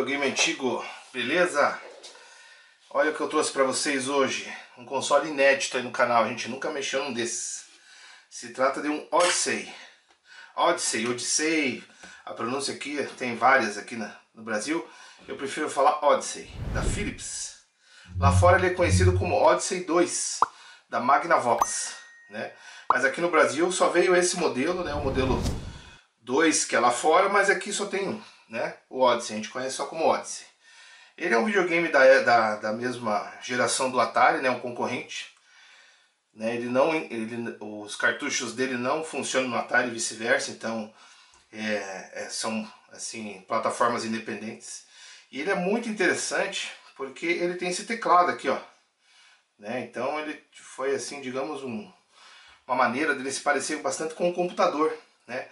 Meu Game Antigo, beleza? Olha o que eu trouxe para vocês hoje, um console inédito aí no canal, a gente nunca mexeu num desses. Se trata de um Odyssey, Odyssey, Odyssey, a pronúncia aqui tem várias aqui no Brasil, eu prefiro falar Odyssey, da Philips. Lá fora ele é conhecido como Odyssey 2, da Magnavox, né? Mas aqui no Brasil só veio esse modelo, né? O modelo 2 que é lá fora, mas aqui só tem um, né? O Odyssey, a gente conhece só como Odyssey. Ele é um videogame da, da, da mesma geração do Atari, né? Um concorrente. Né? Ele não, ele, os cartuchos dele não funcionam no Atari e vice-versa, então é, é, são assim plataformas independentes. E ele é muito interessante porque ele tem esse teclado aqui, ó. Né? Então ele foi assim, digamos, um, uma maneira dele se parecer bastante com o computador, né?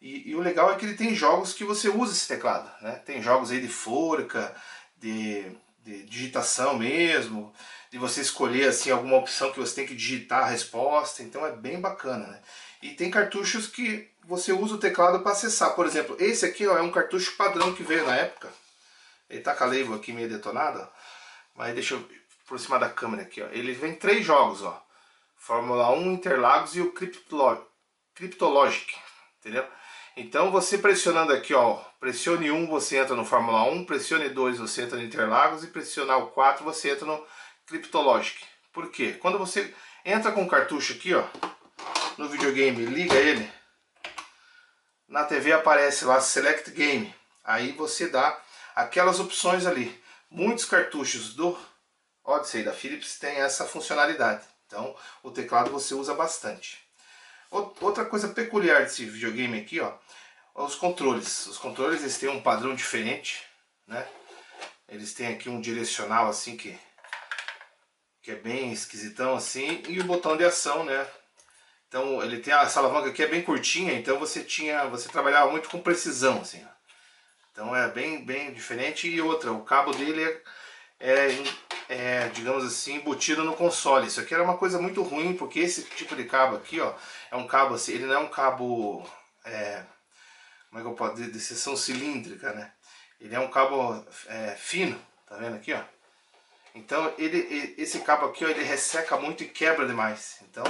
E, e, o legal é que ele tem jogos que você usa esse teclado, né? Tem jogos aí de forca, de, de digitação mesmo, de você escolher assim alguma opção que você tem que digitar a resposta, então é bem bacana, né? E tem cartuchos que você usa o teclado para acessar, por exemplo, esse aqui ó, é um cartucho padrão que veio na época, ele tá com a label aqui meio detonada, mas deixa eu aproximar da câmera aqui, ó. ele vem três jogos, ó, Fórmula 1, Interlagos e o Cryptologic, entendeu? Então você pressionando aqui, ó, pressione 1 você entra no Fórmula 1, pressione 2 você entra no Interlagos e pressionar o 4 você entra no Cryptologic. Por quê? Quando você entra com o cartucho aqui, ó, no videogame, liga ele, na TV aparece lá Select Game. Aí você dá aquelas opções ali. Muitos cartuchos do Odyssey da Philips têm essa funcionalidade. Então o teclado você usa bastante. Outra coisa peculiar desse videogame aqui, ó, os controles. Os controles eles têm um padrão diferente, né? Eles têm aqui um direcional assim que que é bem esquisitão assim e o botão de ação, né? Então ele tem essa alavanca aqui é bem curtinha, então você tinha você trabalhava muito com precisão assim. Ó. Então é bem bem diferente e outra, o cabo dele é, é é, digamos assim, embutido no console. Isso aqui era uma coisa muito ruim, porque esse tipo de cabo aqui, ó, é um cabo assim, ele não é um cabo, é, como é que eu posso dizer, de seção cilíndrica, né? Ele é um cabo é, fino, tá vendo aqui, ó? Então, ele, esse cabo aqui, ó, ele resseca muito e quebra demais. Então,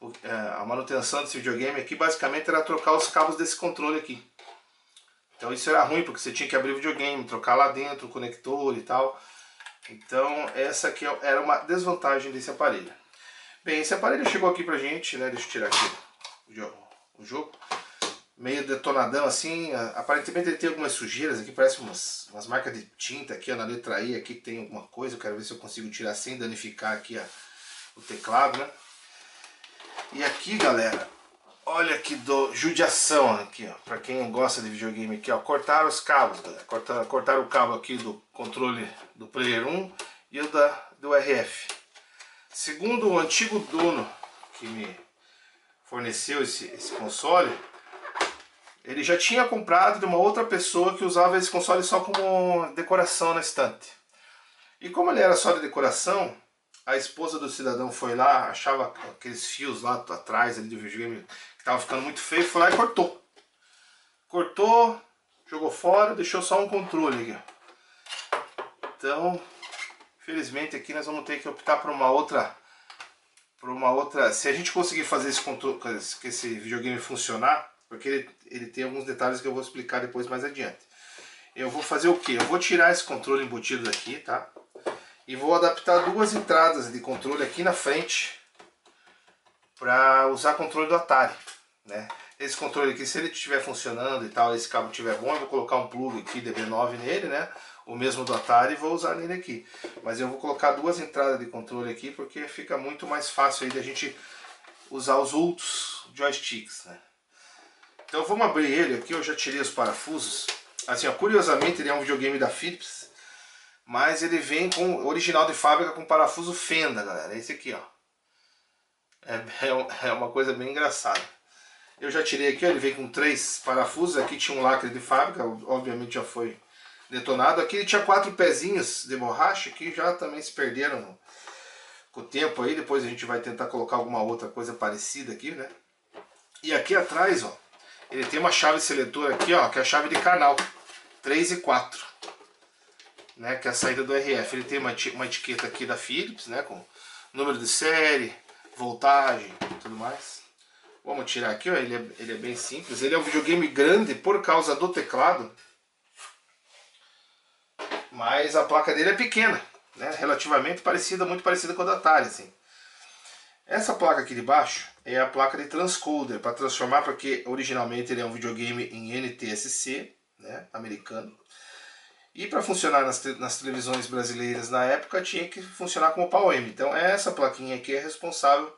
o, é, a manutenção desse videogame aqui, basicamente, era trocar os cabos desse controle aqui. Então, isso era ruim, porque você tinha que abrir o videogame, trocar lá dentro o conector e tal. Então essa aqui era uma desvantagem desse aparelho. Bem, esse aparelho chegou aqui pra gente, né? Deixa eu tirar aqui o jogo. Meio detonadão assim, aparentemente ele tem algumas sujeiras aqui, parece umas, umas marcas de tinta aqui, ó, na letra I aqui tem alguma coisa, eu quero ver se eu consigo tirar sem danificar aqui o teclado, né? E aqui, galera, olha que do, judiação aqui, ó, pra quem gosta de videogame aqui, ó, cortaram os cabos, galera, cortaram, cortaram o cabo aqui do controle do Player 1 e o da, do RF. Segundo o antigo dono que me forneceu esse, esse console, ele já tinha comprado de uma outra pessoa que usava esse console só como decoração na estante. E como ele era só de decoração, a esposa do cidadão foi lá, achava aqueles fios lá atrás ali do videogame que estava ficando muito feio, foi lá e cortou. Cortou, jogou fora, deixou só um controle aqui. Então, infelizmente aqui nós vamos ter que optar por uma outra por uma outra, se a gente conseguir fazer esse controle, que esse videogame funcionar, porque ele, ele tem alguns detalhes que eu vou explicar depois mais adiante. Eu vou fazer o que? Eu vou tirar esse controle embutido daqui, tá? E vou adaptar duas entradas de controle aqui na frente para usar controle do Atari, né? Esse controle aqui, se ele estiver funcionando e tal, esse cabo estiver bom, eu vou colocar um plug aqui DB9 nele, né? o mesmo do Atari e vou usar nele aqui. Mas eu vou colocar duas entradas de controle aqui porque fica muito mais fácil aí da gente usar os outros joysticks, né? Então vamos abrir ele aqui, eu já tirei os parafusos. Assim, ó, curiosamente ele é um videogame da Philips, mas ele vem com original de fábrica com parafuso fenda, galera. Esse aqui, ó. É, é, é uma coisa bem engraçada. Eu já tirei aqui, ó, ele vem com três parafusos. Aqui tinha um lacre de fábrica, obviamente já foi detonado. Aqui ele tinha quatro pezinhos de borracha que já também se perderam com o tempo aí. Depois a gente vai tentar colocar alguma outra coisa parecida aqui, né? E aqui atrás, ó, ele tem uma chave seletora aqui, ó, que é a chave de canal. 3 e 4, né, que é a saída do RF. Ele tem uma, uma etiqueta aqui da Philips, né, com número de série, voltagem tudo mais. Vamos tirar aqui, ó, ele, é, ele é bem simples. Ele é um videogame grande por causa do teclado, mas a placa dele é pequena, né, relativamente parecida, muito parecida com a da Atari, assim. Essa placa aqui de baixo é a placa de transcoder, para transformar, porque originalmente ele é um videogame em NTSC, né, americano. E para funcionar nas, te nas, televisões brasileiras na época tinha que funcionar como PAL-M. Então essa plaquinha aqui é responsável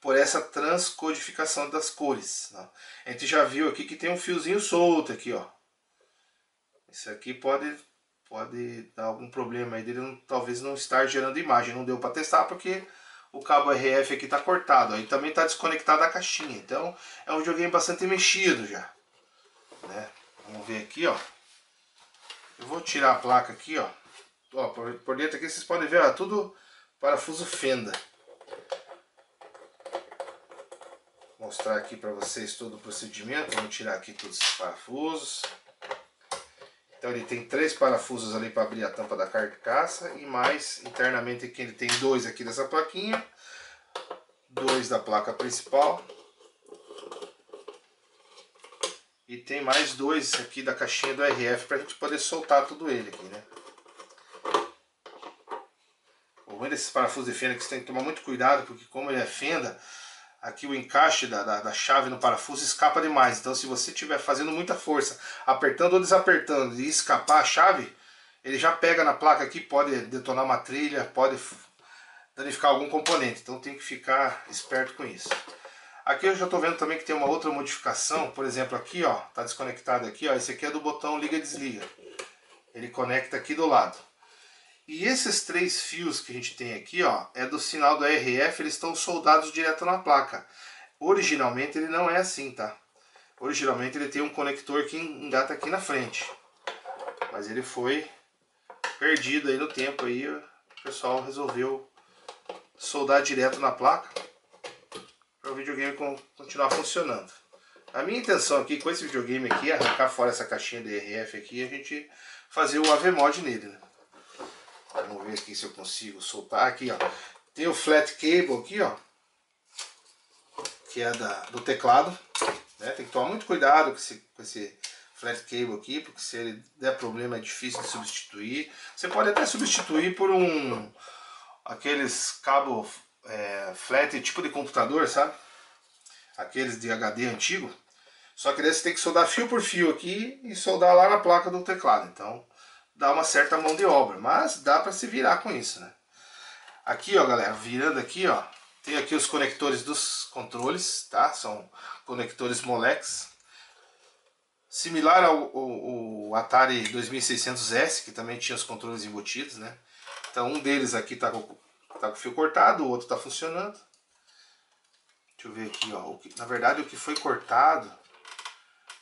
por essa transcodificação das cores. Né? A gente já viu aqui que tem um fiozinho solto aqui, ó. Isso aqui pode, pode dar algum problema aí dele, não, talvez não estar gerando imagem. Não deu para testar porque o cabo RF aqui está cortado. Aí também está desconectado a caixinha. Então é um videogame bastante mexido já. Né? Vamos ver aqui, ó. Eu vou tirar a placa aqui, ó. ó por, por dentro aqui vocês podem ver, ó, tudo parafuso fenda. Vou mostrar aqui para vocês todo o procedimento. Vamos tirar aqui todos os parafusos. Então ele tem três parafusos ali para abrir a tampa da carcaça e mais internamente aqui ele tem dois aqui dessa plaquinha, dois da placa principal E tem mais dois aqui da caixinha do RF para a gente poder soltar tudo ele aqui, né? O ruim desses parafusos de fenda é que você tem que tomar muito cuidado, porque como ele é fenda, aqui o encaixe da, da, da chave no parafuso escapa demais. Então se você estiver fazendo muita força, apertando ou desapertando e escapar a chave, ele já pega na placa aqui, pode detonar uma trilha, pode danificar algum componente. Então tem que ficar esperto com isso. Aqui eu já estou vendo também que tem uma outra modificação, por exemplo aqui ó, tá desconectado aqui ó, esse aqui é do botão liga desliga. Ele conecta aqui do lado. E esses três fios que a gente tem aqui ó, é do sinal da RF, eles estão soldados direto na placa. Originalmente ele não é assim, tá? Originalmente ele tem um conector que engata aqui na frente. Mas ele foi perdido aí no tempo aí, o pessoal resolveu soldar direto na placa para o videogame continuar funcionando. A minha intenção aqui com esse videogame aqui é arrancar fora essa caixinha DRF aqui e a gente fazer o AVMod nele. Né? Vamos ver aqui se eu consigo soltar aqui, ó. Tem o flat cable aqui, ó. Que é da, do teclado. Né? Tem que tomar muito cuidado com esse, com esse flat cable aqui, porque se ele der problema é difícil de substituir. Você pode até substituir por um aqueles cabos é, flat tipo de computador, sabe? Aqueles de HD antigo. Só que daí você tem que soldar fio por fio aqui e soldar lá na placa do teclado. Então dá uma certa mão de obra, mas dá para se virar com isso, né? Aqui, ó, galera, virando aqui, ó, tem aqui os conectores dos controles, tá? São conectores Molex. Similar ao, ao, ao Atari 2600S, que também tinha os controles embutidos, né? Então um deles aqui tá com Tá com o fio cortado, o outro tá funcionando. Deixa eu ver aqui, ó. Que, na verdade, o que foi cortado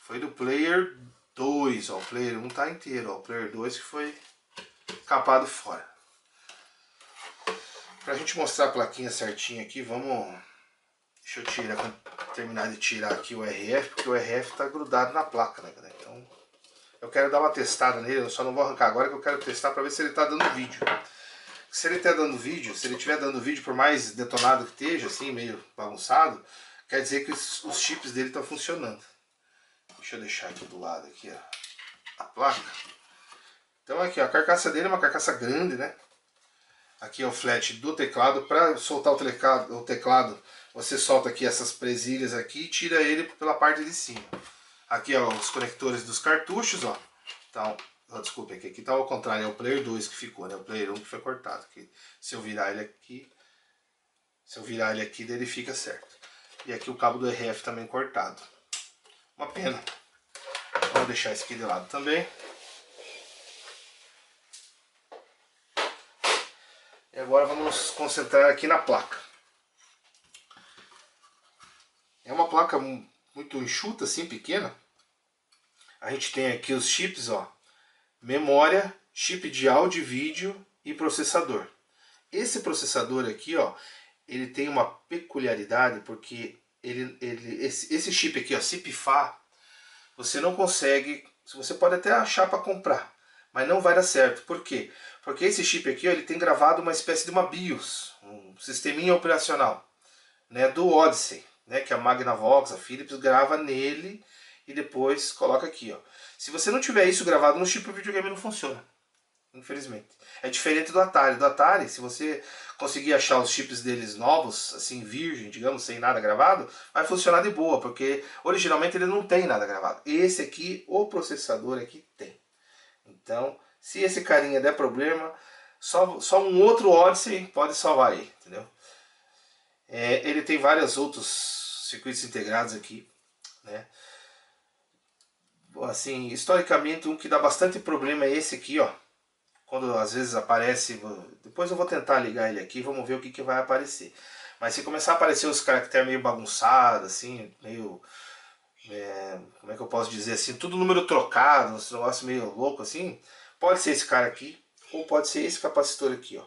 foi do player 2, ó. O player 1 tá inteiro, ó. O player 2 que foi capado fora. Pra gente mostrar a plaquinha certinha aqui, vamos... Deixa eu tirar, terminar de tirar aqui o RF, porque o RF tá grudado na placa, né, galera? Então, eu quero dar uma testada nele, eu só não vou arrancar agora que eu quero testar para ver se ele tá dando vídeo se ele estiver dando vídeo, se ele estiver dando vídeo, por mais detonado que esteja, assim, meio bagunçado, quer dizer que os, os chips dele estão funcionando. Deixa eu deixar aqui do lado aqui, ó, a placa. Então aqui, ó, a carcaça dele é uma carcaça grande, né? Aqui é o flat do teclado. Para soltar o teclado, o teclado, você solta aqui essas presilhas aqui e tira ele pela parte de cima. Aqui, ó, os conectores dos cartuchos, ó. Então, Oh, desculpa, aqui, aqui tá ao contrário, é o player 2 que ficou, né? O player 1 que foi cortado. Se eu virar ele aqui, se eu virar ele aqui, ele fica certo. E aqui o cabo do RF também cortado. Uma pena. Vou deixar esse aqui de lado também. E agora vamos nos concentrar aqui na placa. É uma placa muito enxuta, assim, pequena. A gente tem aqui os chips, ó memória, chip de áudio e vídeo e processador. Esse processador aqui, ó, ele tem uma peculiaridade porque ele, ele, esse, esse chip aqui, ó, se você não consegue você pode até achar para comprar, mas não vai dar certo. Por quê? Porque esse chip aqui ó, ele tem gravado uma espécie de uma BIOS, um sisteminha operacional né, do Odyssey, né, que a Magnavox, a Philips grava nele e depois coloca aqui. Ó. Se você não tiver isso gravado no chip, o videogame não funciona. Infelizmente. É diferente do Atari. Do Atari, se você conseguir achar os chips deles novos, assim, virgem, digamos, sem nada gravado, vai funcionar de boa, porque originalmente ele não tem nada gravado. Esse aqui, o processador aqui tem. Então, se esse carinha der problema, só, só um outro Odyssey pode salvar aí, entendeu? É, ele tem vários outros circuitos integrados aqui, né? Assim, historicamente, um que dá bastante problema é esse aqui, ó quando às vezes aparece, depois eu vou tentar ligar ele aqui, vamos ver o que, que vai aparecer. Mas se começar a aparecer os caracteres meio bagunçados, assim, meio, é, como é que eu posso dizer assim, tudo número trocado, um negócio meio louco assim, pode ser esse cara aqui, ou pode ser esse capacitor aqui, ó.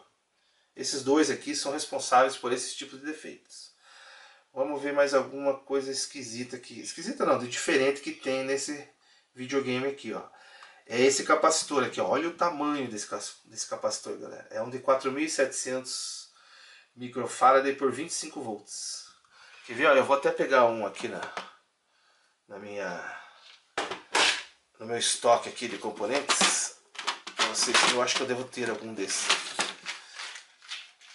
Esses dois aqui são responsáveis por esses tipos de defeitos. Vamos ver mais alguma coisa esquisita aqui. Esquisita não, de diferente que tem nesse videogame aqui, ó é esse capacitor aqui. Ó. Olha o tamanho desse, desse capacitor, galera. É um de 4.700 microfarad por 25 volts. Quer ver? Olha, eu vou até pegar um aqui na, na minha no meu estoque aqui de componentes. Vocês, eu acho que eu devo ter algum desses.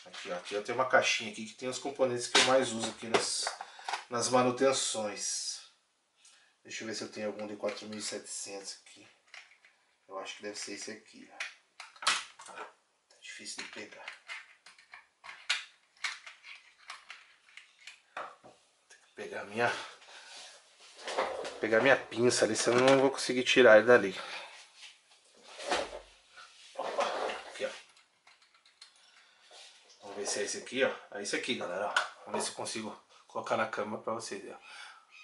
Aqui, ó, aqui eu tenho uma caixinha aqui que tem os componentes que eu mais uso aqui nas, nas manutenções. Deixa eu ver se eu tenho algum de 4.700 aqui. Eu acho que deve ser esse aqui. Ó. Tá difícil de pegar. Tem que pegar minha. Pegar minha pinça ali, senão eu não vou conseguir tirar ele dali. Aqui, ó. Vamos ver se é esse aqui, ó. É esse aqui, galera. Ó. Vamos ver se eu consigo colocar na câmera pra vocês verem.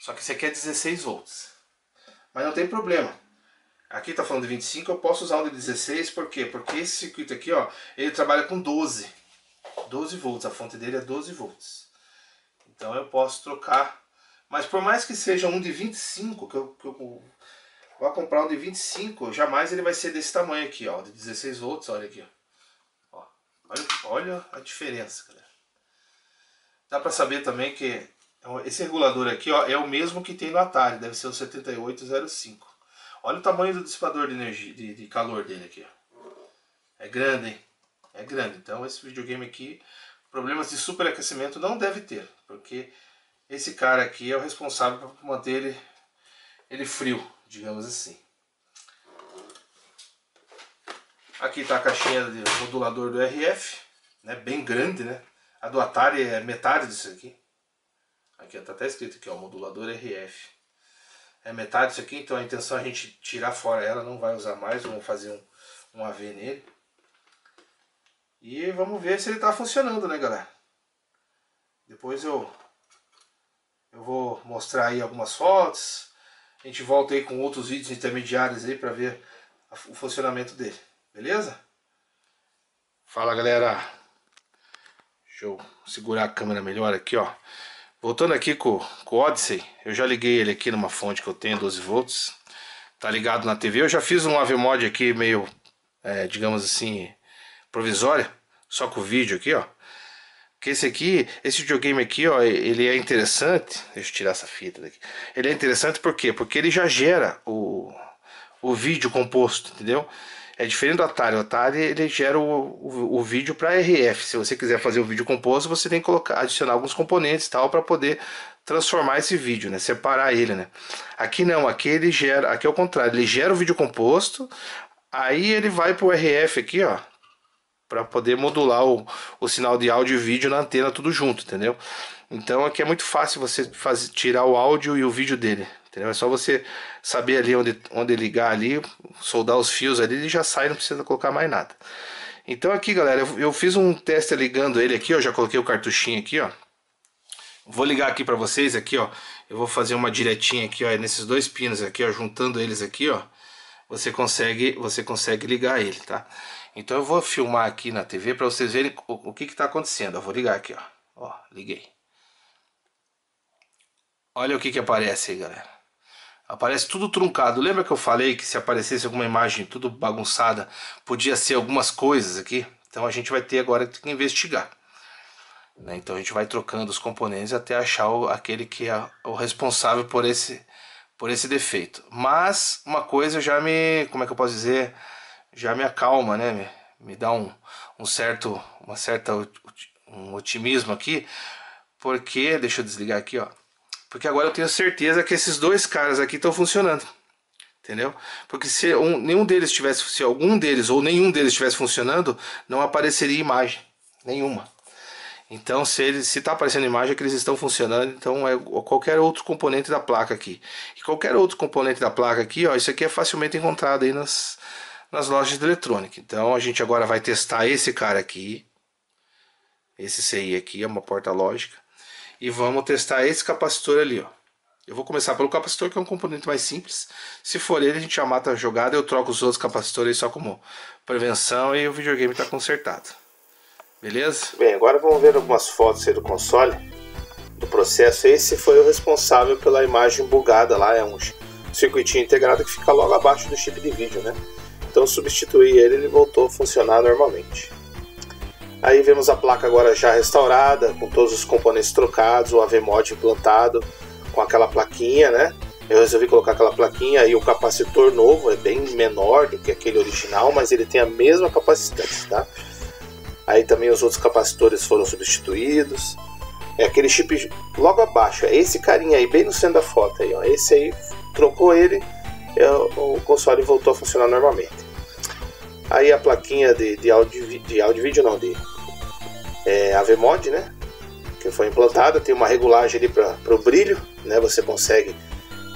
Só que esse aqui é 16 volts. Mas não tem problema. Aqui está falando de 25, eu posso usar um de 16, por quê? Porque esse circuito aqui, ó, ele trabalha com 12. 12 volts, a fonte dele é 12 volts. Então eu posso trocar. Mas por mais que seja um de 25, que eu, que eu vou comprar um de 25, jamais ele vai ser desse tamanho aqui, ó, de 16 volts, olha aqui, ó. Olha, olha a diferença, galera. Dá para saber também que esse regulador aqui, ó, é o mesmo que tem no Atari, deve ser o 7805. Olha o tamanho do dissipador de energia, de, de calor dele aqui. É grande, hein? É grande. Então esse videogame aqui, problemas de superaquecimento não deve ter, porque esse cara aqui é o responsável por manter ele, ele frio, digamos assim. Aqui está a caixinha de modulador do RF, né, bem grande, né? A do Atari é metade disso aqui. Aqui está até escrito aqui, ó, modulador RF é metade disso aqui, então a intenção é a gente tirar fora ela, não vai usar mais, vamos fazer um, um AV nele. E vamos ver se ele está funcionando, né galera? Depois eu, eu vou mostrar aí algumas fotos, a gente volta aí com outros vídeos intermediários aí para ver o funcionamento dele, beleza? Fala galera, deixa eu segurar a câmera melhor aqui ó. Voltando aqui com, com o Odyssey, eu já liguei ele aqui numa fonte que eu tenho, 12 volts. Tá ligado na TV. Eu já fiz um AVMod aqui meio, é, digamos assim, provisória. Só com o vídeo aqui, ó. Que esse aqui, esse videogame aqui, ó, ele é interessante. Deixa eu tirar essa fita daqui. Ele é interessante por quê? Porque ele já gera o, o vídeo composto, entendeu? É diferente do Atari. O Atari ele gera o, o, o vídeo para RF. Se você quiser fazer o vídeo composto, você tem que colocar, adicionar alguns componentes tal para poder transformar esse vídeo, né? Separar ele, né? Aqui não, aqui ele gera, aqui é o contrário, ele gera o vídeo composto, aí ele vai para o RF aqui, ó, para poder modular o, o sinal de áudio e vídeo na antena tudo junto, entendeu? Então aqui é muito fácil você fazer, tirar o áudio e o vídeo dele. Entendeu? É só você saber ali onde, onde ligar ali, soldar os fios ali, ele já sai, não precisa colocar mais nada. Então aqui, galera, eu, eu fiz um teste ligando ele aqui, ó, já coloquei o cartuchinho aqui, ó. Vou ligar aqui para vocês aqui, ó. Eu vou fazer uma diretinha aqui, ó, nesses dois pinos aqui, ó, juntando eles aqui, ó. Você consegue, você consegue ligar ele, tá? Então eu vou filmar aqui na TV para vocês verem o, o que que tá acontecendo. Eu vou ligar aqui, ó. Ó, liguei. Olha o que que aparece aí, galera. Aparece tudo truncado. Lembra que eu falei que se aparecesse alguma imagem tudo bagunçada, podia ser algumas coisas aqui? Então a gente vai ter agora que investigar. Né? Então a gente vai trocando os componentes até achar o, aquele que é o responsável por esse, por esse defeito. Mas uma coisa já me, como é que eu posso dizer, já me acalma, né? Me, me dá um, um certo, uma certa um otimismo aqui, porque deixa eu desligar aqui, ó. Porque agora eu tenho certeza que esses dois caras aqui estão funcionando. Entendeu? Porque se um, nenhum deles tivesse, se algum deles ou nenhum deles estivesse funcionando, não apareceria imagem nenhuma. Então, se se está aparecendo imagem, é que eles estão funcionando. Então, é qualquer outro componente da placa aqui. E qualquer outro componente da placa aqui, ó, isso aqui é facilmente encontrado aí nas, nas lojas de eletrônica. Então, a gente agora vai testar esse cara aqui. Esse CI aqui é uma porta lógica. E vamos testar esse capacitor ali, ó. Eu vou começar pelo capacitor, que é um componente mais simples. Se for ele, a gente já mata a jogada. Eu troco os outros capacitores só como prevenção e o videogame está consertado. Beleza? Bem, agora vamos ver algumas fotos aí do console. Do processo. Esse foi o responsável pela imagem bugada lá. É um circuitinho integrado que fica logo abaixo do chip de vídeo, né? Então substituí ele ele voltou a funcionar normalmente. Aí vemos a placa agora já restaurada, com todos os componentes trocados, o AVMOD implantado com aquela plaquinha, né? Eu resolvi colocar aquela plaquinha e o capacitor novo é bem menor do que aquele original, mas ele tem a mesma capacitância, tá? Aí também os outros capacitores foram substituídos. É aquele chip logo abaixo, é esse carinha aí, bem no centro da foto aí, ó. Esse aí, trocou ele, é, o console voltou a funcionar normalmente. Aí a plaquinha de, de áudio, de áudio vídeo não, de é, AVMOD, né? Que foi implantada, tem uma regulagem ali para o brilho, né? Você consegue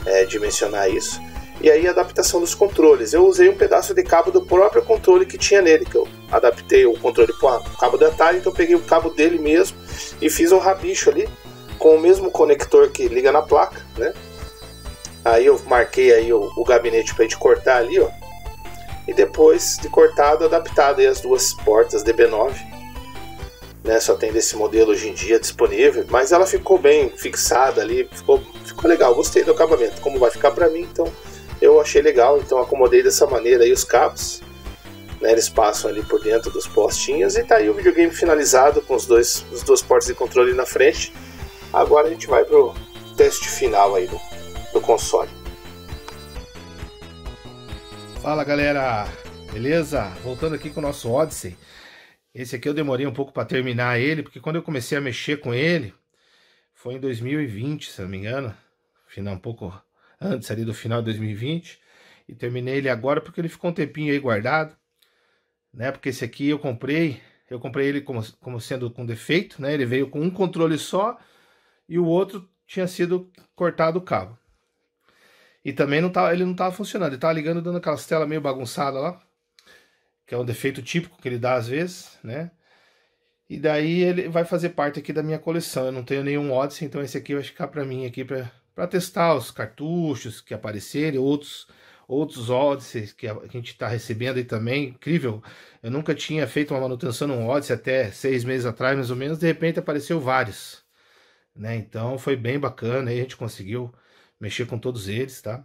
é, dimensionar isso. E aí a adaptação dos controles. Eu usei um pedaço de cabo do próprio controle que tinha nele, que eu adaptei o controle para o cabo da Atari, então eu peguei o cabo dele mesmo e fiz um rabicho ali com o mesmo conector que liga na placa, né? Aí eu marquei aí o, o gabinete para gente cortar ali, ó e depois de cortado, adaptado as duas portas DB9. Né, só tem desse modelo hoje em dia disponível, mas ela ficou bem fixada ali, ficou, ficou legal, gostei do acabamento, como vai ficar para mim, então eu achei legal, então acomodei dessa maneira aí os cabos, né, eles passam ali por dentro dos postinhos e tá aí o videogame finalizado com os dois, os duas portas de controle na frente. Agora a gente vai pro teste final aí do, do console. Fala galera, beleza? Voltando aqui com o nosso Odyssey. Esse aqui eu demorei um pouco para terminar ele, porque quando eu comecei a mexer com ele, foi em 2020, se não me engano. Final um pouco antes ali do final de 2020. E terminei ele agora porque ele ficou um tempinho aí guardado. Né? Porque esse aqui eu comprei, eu comprei ele como, como sendo com defeito, né? Ele veio com um controle só e o outro tinha sido cortado o cabo. E também não tá, ele não estava funcionando. Ele estava ligando dando aquelas telas meio bagunçadas lá. Que é um defeito típico que ele dá às vezes, né? E daí ele vai fazer parte aqui da minha coleção. Eu não tenho nenhum Odyssey, então esse aqui vai ficar para mim aqui para testar os cartuchos que aparecerem, outros outros Odysseys que a gente está recebendo aí também. Incrível. Eu nunca tinha feito uma manutenção num Odyssey até seis meses atrás, mais ou menos. De repente apareceu vários. Né? Então foi bem bacana. Aí a gente conseguiu mexer com todos eles, tá?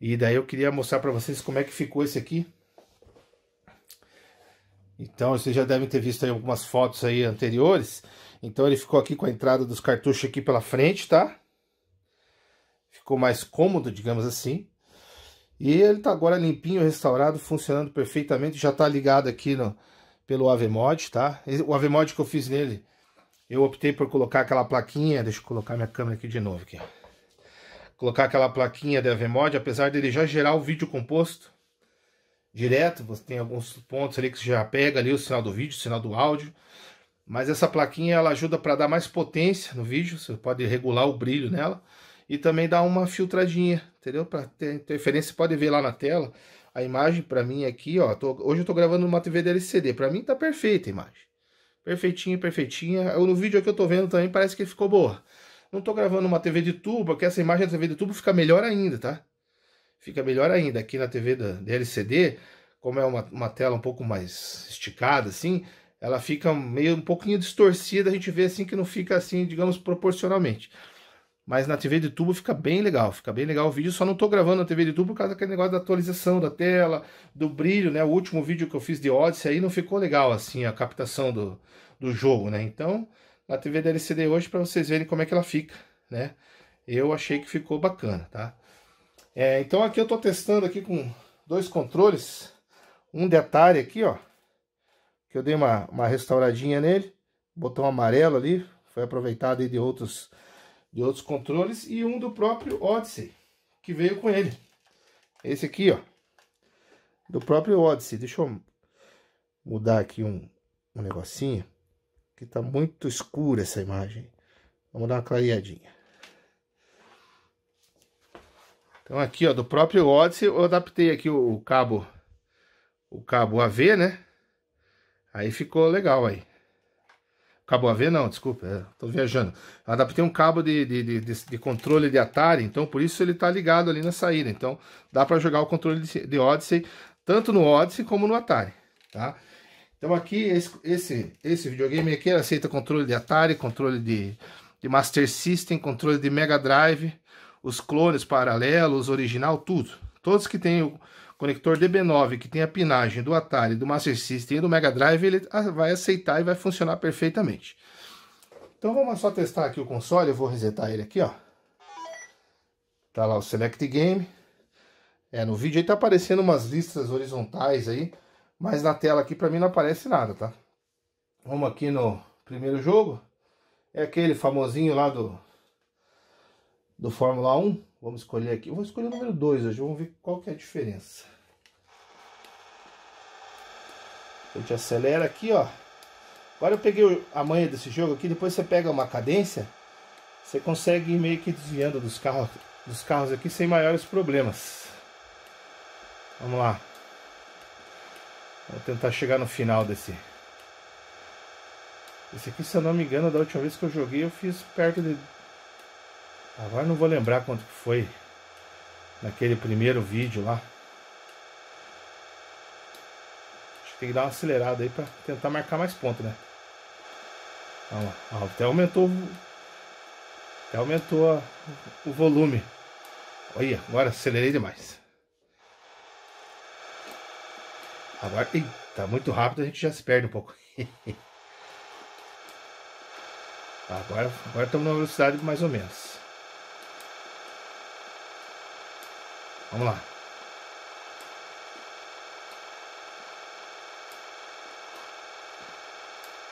E daí eu queria mostrar para vocês como é que ficou esse aqui. Então, vocês já devem ter visto aí algumas fotos aí anteriores. Então, ele ficou aqui com a entrada dos cartuchos aqui pela frente, tá? Ficou mais cômodo, digamos assim. E ele tá agora limpinho, restaurado, funcionando perfeitamente. Já tá ligado aqui no, pelo AVMod, tá? O AVMod que eu fiz nele, eu optei por colocar aquela plaquinha. Deixa eu colocar minha câmera aqui de novo. Aqui, ó colocar aquela plaquinha da VMod, apesar dele já gerar o vídeo composto direto, você tem alguns pontos ali que você já pega ali o sinal do vídeo, o sinal do áudio, mas essa plaquinha ela ajuda para dar mais potência no vídeo, você pode regular o brilho nela e também dar uma filtradinha, entendeu? Para ter interferência, você pode ver lá na tela a imagem para mim aqui, ó, tô, hoje eu tô gravando numa TV LCD, para mim tá perfeita a imagem. Perfeitinha, perfeitinha. No vídeo que eu tô vendo também parece que ficou boa. Não estou gravando uma TV de tubo, porque essa imagem da TV de tubo fica melhor ainda, tá? Fica melhor ainda. Aqui na TV da, da LCD, como é uma, uma tela um pouco mais esticada, assim, ela fica meio um pouquinho distorcida, a gente vê assim que não fica assim, digamos, proporcionalmente. Mas na TV de tubo fica bem legal, fica bem legal o vídeo. Só não tô gravando na TV de tubo por causa daquele negócio da atualização da tela, do brilho, né? O último vídeo que eu fiz de Odyssey aí não ficou legal assim a captação do, do jogo, né? Então, na TV LCD hoje para vocês verem como é que ela fica, né? Eu achei que ficou bacana, tá? É, então aqui eu tô testando aqui com dois controles, um de Atari aqui, ó, que eu dei uma, uma restauradinha nele, botão amarelo ali, foi aproveitado aí de outros de outros controles e um do próprio Odyssey, que veio com ele. Esse aqui, ó, do próprio Odyssey. Deixa eu mudar aqui um, um negocinho, que tá muito escura essa imagem. Vamos dar uma clareadinha. Então aqui, ó, do próprio Odyssey, eu adaptei aqui o, o cabo, o cabo AV, né? Aí ficou legal aí. Cabo AV não, desculpa, é, tô viajando. Adaptei um cabo de, de, de, de, controle de Atari, então por isso ele tá ligado ali na saída. Então dá para jogar o controle de, de Odyssey, tanto no Odyssey como no Atari, tá? Então aqui, esse, esse, esse videogame aqui aceita controle de Atari, controle de, de Master System, controle de Mega Drive, os clones paralelos, original, tudo. Todos que tem o conector DB9 que tem a pinagem do Atari, do Master System e do Mega Drive, ele vai aceitar e vai funcionar perfeitamente. Então vamos só testar aqui o console, eu vou resetar ele aqui, ó. Tá lá o Select Game. É, no vídeo aí tá aparecendo umas listas horizontais aí, mas na tela aqui para mim não aparece nada, tá? Vamos aqui no primeiro jogo. É aquele famosinho lá do do Fórmula 1. Vamos escolher aqui. Eu vou escolher o número 2 hoje, vamos ver qual que é a diferença. A gente acelera aqui, ó. Agora eu peguei a manha desse jogo aqui, depois você pega uma cadência, você consegue ir meio que desviando dos carros, dos carros aqui sem maiores problemas. Vamos lá. Vou tentar chegar no final desse. Esse aqui, se eu não me engano, da última vez que eu joguei, eu fiz perto de. Agora não vou lembrar quanto que foi naquele primeiro vídeo lá. Tem que dar uma acelerada aí pra tentar marcar mais pontos, né? Vamos lá. Ah, até aumentou Até aumentou o volume. Olha, agora acelerei demais. Agora, tá muito rápido, a gente já se perde um pouco. agora, agora estamos na velocidade mais ou menos. Vamos lá.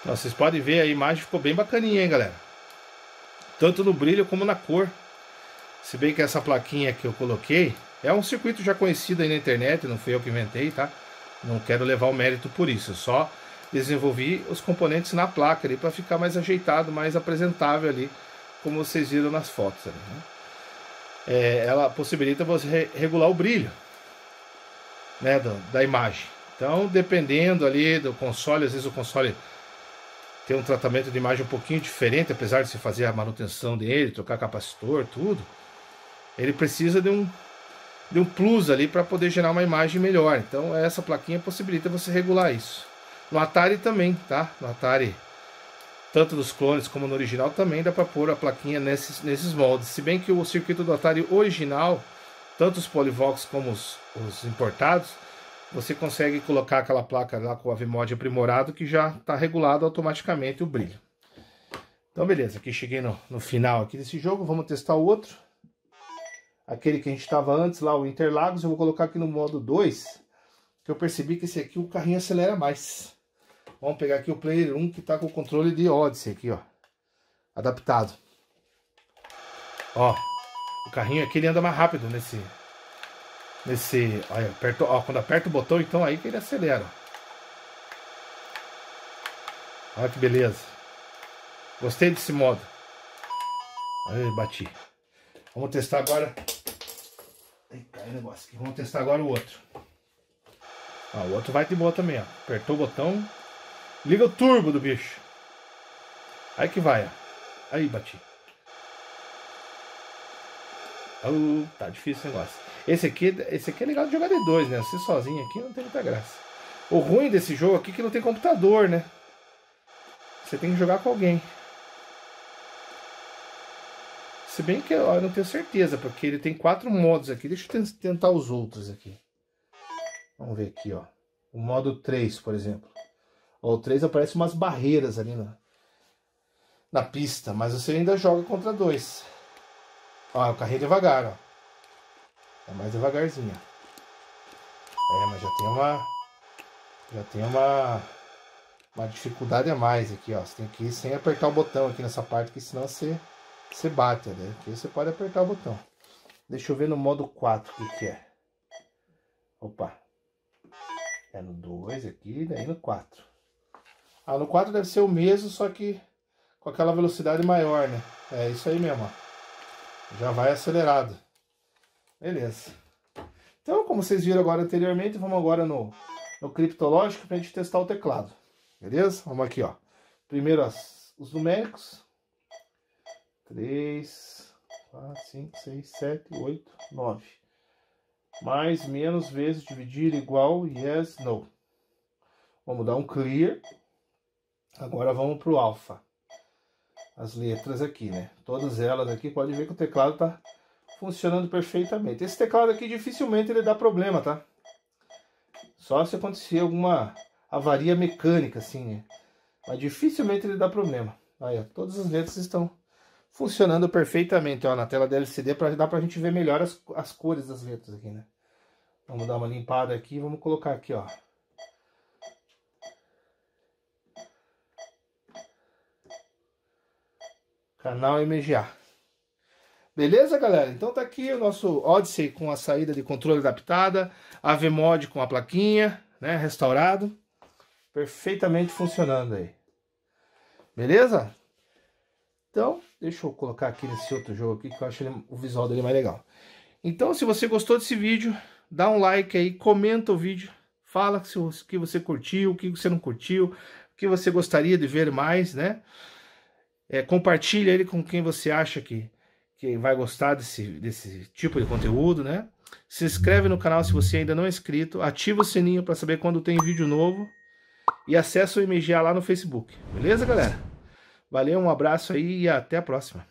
Então, vocês podem ver a imagem ficou bem bacaninha, hein, galera? Tanto no brilho como na cor. Se bem que essa plaquinha que eu coloquei é um circuito já conhecido aí na internet, não fui eu que inventei, tá? Não quero levar o mérito por isso, só desenvolvi os componentes na placa ali para ficar mais ajeitado, mais apresentável ali, como vocês viram nas fotos ali, né? é, ela possibilita você regular o brilho né, do, da imagem. Então, dependendo ali do console, às vezes o console tem um tratamento de imagem um pouquinho diferente, apesar de se fazer a manutenção dele, trocar capacitor, tudo. Ele precisa de um, de um plus ali para poder gerar uma imagem melhor. Então, essa plaquinha possibilita você regular isso. No Atari também, tá? No Atari tanto dos clones como no original, também dá para pôr a plaquinha nesses, nesses moldes. Se bem que o circuito do Atari original, tanto os Polivox como os, os importados, você consegue colocar aquela placa lá com o AVMod aprimorado que já está regulado automaticamente o brilho. Então beleza, aqui cheguei no, no final aqui desse jogo, vamos testar o outro. Aquele que a gente estava antes lá, o Interlagos, eu vou colocar aqui no modo 2, que eu percebi que esse aqui o carrinho acelera mais. Vamos pegar aqui o Player 1 que está com o controle de Odyssey aqui, ó. Adaptado. Ó, o carrinho aqui ele anda mais rápido nesse... Nesse... Olha, aperto, ó, quando aperta o botão, então aí que ele acelera. Olha que beleza. Gostei desse modo. Aí, bati. Vamos testar agora. Ai, caiu o negócio aqui. Vamos testar agora o outro. Ó, o outro vai de boa também, ó. Apertou o botão, Liga o turbo do bicho. Aí que vai, ó. Aí, bati. Tá difícil o negócio. Esse aqui, esse aqui é legal de jogar de dois, né? Você sozinho aqui não tem muita graça. O ruim desse jogo aqui é que não tem computador, né? Você tem que jogar com alguém. Se bem que eu não tenho certeza, porque ele tem quatro modos aqui. Deixa eu tentar os outros aqui. Vamos ver aqui, ó. O modo 3, por exemplo. O 3 aparece umas barreiras ali na, na pista, mas você ainda joga contra dois. Ó, carrinho é devagar, ó. É mais devagarzinho. É, mas já tem uma... Já tem uma... Uma dificuldade a mais aqui, ó. Você tem que ir sem apertar o botão aqui nessa parte, que senão você, você bate, né? Aqui você pode apertar o botão. Deixa eu ver no modo 4 o que, que é. Opa. É no 2 aqui, daí no 4. Ah, no 4 deve ser o mesmo, só que com aquela velocidade maior, né? É isso aí mesmo, ó. Já vai acelerado. Beleza. Então, como vocês viram agora anteriormente, vamos agora no, no criptológico para a gente testar o teclado. Beleza? Vamos aqui, ó. Primeiro as, os numéricos. 3, 4, 5, 6, 7, 8, 9. Mais, menos, vezes, dividir, igual, yes, no. Vamos dar um clear. Agora vamos para o alfa. As letras aqui, né? Todas elas aqui, pode ver que o teclado está funcionando perfeitamente. Esse teclado aqui dificilmente ele dá problema, tá? Só se acontecer alguma avaria mecânica, assim, né? Mas dificilmente ele dá problema. Aí, ó, todas as letras estão funcionando perfeitamente, ó, na tela da LCD, para dar pra gente ver melhor as, as cores das letras aqui, né? Vamos dar uma limpada aqui, vamos colocar aqui, ó. Canal MGA. Beleza, galera? Então tá aqui o nosso Odyssey com a saída de controle adaptada, AVMod com a plaquinha, né, restaurado perfeitamente funcionando aí. Beleza? Então, deixa eu colocar aqui nesse outro jogo aqui que eu acho ele, o visual dele mais legal. Então, se você gostou desse vídeo, dá um like aí, comenta o vídeo, fala o que você curtiu, o que você não curtiu, o que você gostaria de ver mais, né? É, compartilha ele com quem você acha que, que vai gostar desse, desse tipo de conteúdo, né? Se inscreve no canal se você ainda não é inscrito, ativa o sininho para saber quando tem vídeo novo e acessa o MGA lá no Facebook. Beleza, galera? Valeu, um abraço aí e até a próxima.